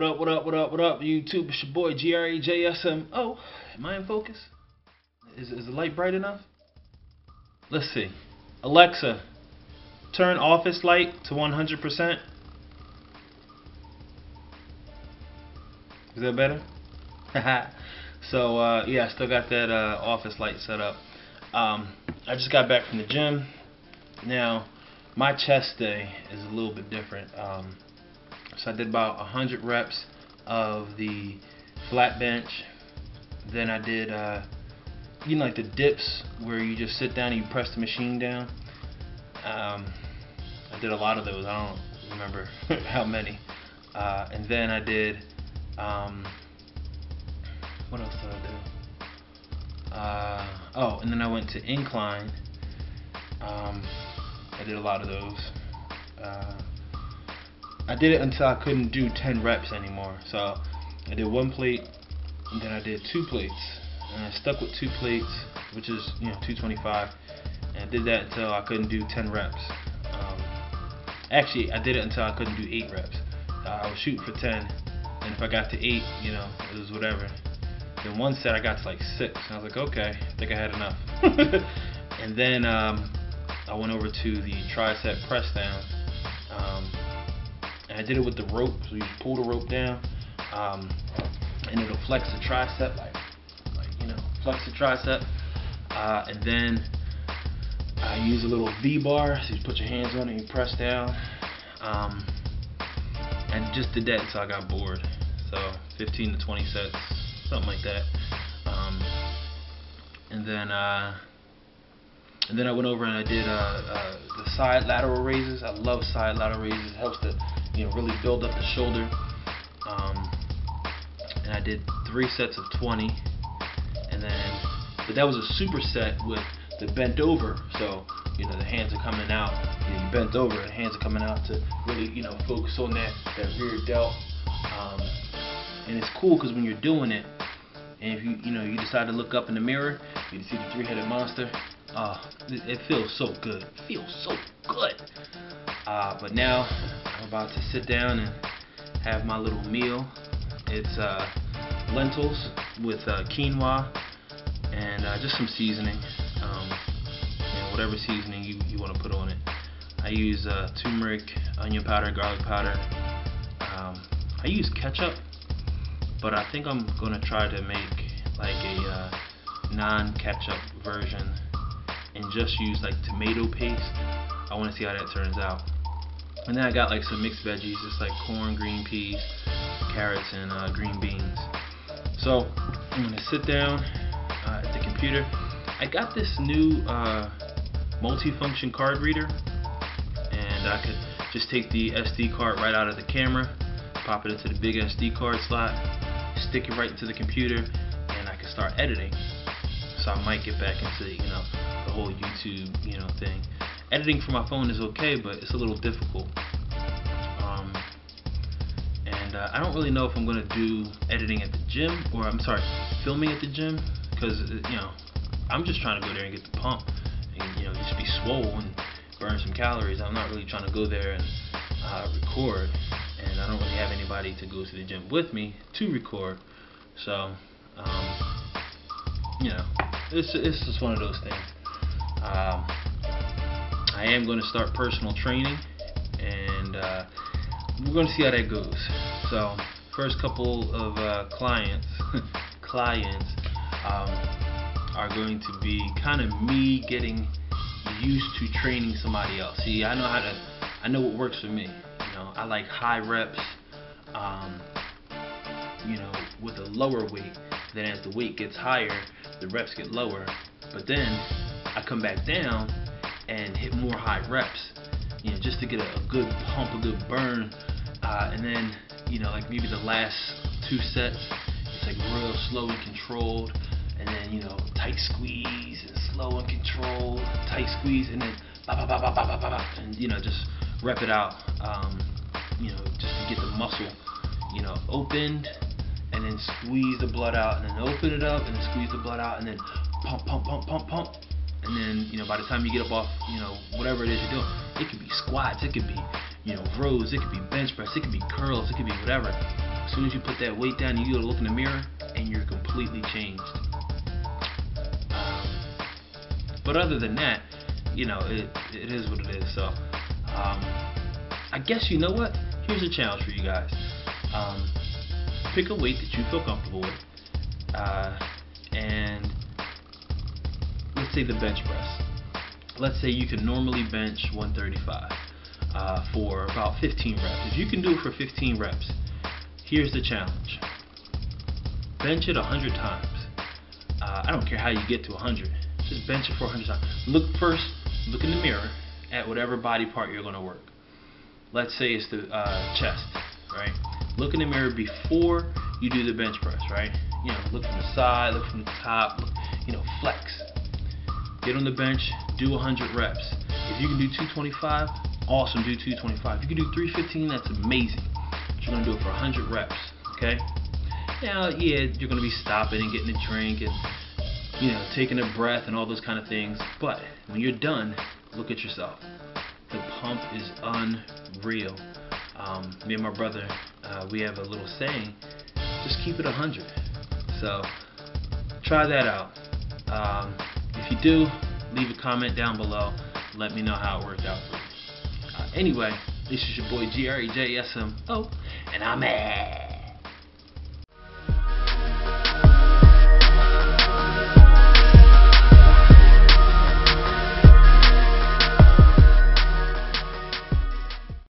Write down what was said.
What up, what up, what up, what up, YouTube? It's your boy G-R-E-J-S-M-O. Am I in focus? Is, is the light bright enough? Let's see. Alexa, turn office light to 100%. Is that better? so, uh, yeah, I still got that uh, office light set up. Um, I just got back from the gym. Now, my chest day is a little bit different. Um, so I did about 100 reps of the flat bench. Then I did, uh, you know, like the dips where you just sit down and you press the machine down. Um, I did a lot of those. I don't remember how many. Uh, and then I did, um, what else did I do? Uh, oh, and then I went to incline. Um, I did a lot of those. Uh, I did it until I couldn't do 10 reps anymore. So I did one plate, and then I did two plates, and I stuck with two plates, which is you know 225, and I did that until I couldn't do 10 reps. Um, actually, I did it until I couldn't do eight reps. Uh, I was shooting for 10, and if I got to eight, you know, it was whatever. Then one set I got to like six, and I was like, okay, I think I had enough. and then um, I went over to the tricep press down. And I did it with the rope, so you pull the rope down, um, and it'll flex the tricep, like, like you know, flex the tricep, uh, and then I use a little V-bar, so you put your hands on it and you press down, um, and just did that until I got bored, so 15 to 20 sets, something like that, um, and then, uh, and then I went over and I did uh, uh, the side lateral raises. I love side lateral raises. It helps to you know, really build up the shoulder. Um, and I did three sets of 20, and then, but that was a superset with the bent over, so you know the hands are coming out. You, know, you bent over, the hands are coming out to really you know focus on that that rear delt. Um, and it's cool because when you're doing it, and if you you know you decide to look up in the mirror, you see the three-headed monster. Uh, it, it feels so good. It feels so good. Uh, but now I'm about to sit down and have my little meal. It's uh, lentils with uh, quinoa and uh, just some seasoning. Um, know, whatever seasoning you, you want to put on it. I use uh, turmeric, onion powder, garlic powder. Um, I use ketchup, but I think I'm going to try to make like a uh, non-ketchup version and just use like tomato paste. I want to see how that turns out. And then I got like some mixed veggies, just like corn, green peas, carrots, and uh, green beans. So I'm gonna sit down uh, at the computer. I got this new uh, multi-function card reader, and I could just take the SD card right out of the camera, pop it into the big SD card slot, stick it right into the computer, and I can start editing. So I might get back into you know the whole YouTube you know thing editing from my phone is okay, but it's a little difficult. Um, and uh, I don't really know if I'm going to do editing at the gym, or I'm sorry, filming at the gym, because, uh, you know, I'm just trying to go there and get the pump, and, you know, just be swole and burn some calories. I'm not really trying to go there and uh, record, and I don't really have anybody to go to the gym with me to record, so, um, you know, it's, it's just one of those things. Um, I am going to start personal training, and uh, we're going to see how that goes. So, first couple of uh, clients, clients um, are going to be kind of me getting used to training somebody else. See, I know how to, I know what works for me. You know, I like high reps. Um, you know, with a lower weight. Then as the weight gets higher, the reps get lower. But then I come back down and hit more high reps, you know, just to get a, good pump, a good burn, uh, and then you know, like maybe the last two sets, it's like real slow and controlled, and then you know, tight squeeze and slow and controlled, tight squeeze, and then ba ba ba ba ba ba ba, and you know, just rep it out, um, you know, just to get the muscle, you know, opened, and then squeeze the blood out, and then open it up, and then squeeze the blood out, and then pump, pump, pump, pump, pump, and then you know by the time you get up off you know whatever it is you're doing, it could be squats, it could be you know rows, it could be bench press, it could be curls, it could be whatever. As soon as you put that weight down, you go look in the mirror, and you're completely changed. But other than that, you know, it, it is what it is. So, um, I guess you know what? Here's a challenge for you guys. Um, pick a weight that you feel comfortable with, uh, let's say the bench press. Let's say you can normally bench 135 uh, for about 15 reps. If you can do it for 15 reps, here's the challenge. Bench it 100 times. Uh, I don't care how you get to 100. Just bench it for 100 times. Look first, look in the mirror at whatever body part you're going to work. Let's say it's the uh, chest, right? Look in the mirror before you do the bench press, right? You know, look from the side, look from the top, look, you know, flex. Get on the bench, do 100 reps. If you can do 225, awesome, do 225. If you can do 315, that's amazing. But you're to do it for 100 reps, okay? Now, yeah, you're going to be stopping and getting a drink and, you know, taking a breath and all those kind of things. But when you're done, look at yourself. The pump is unreal. Um, me and my brother, uh, we have a little saying, just keep it 100. So, try that out. Um, if you do, leave a comment down below. Let me know how it worked out for you. Uh, anyway, this is your boy G R E J S M O, and I'm out.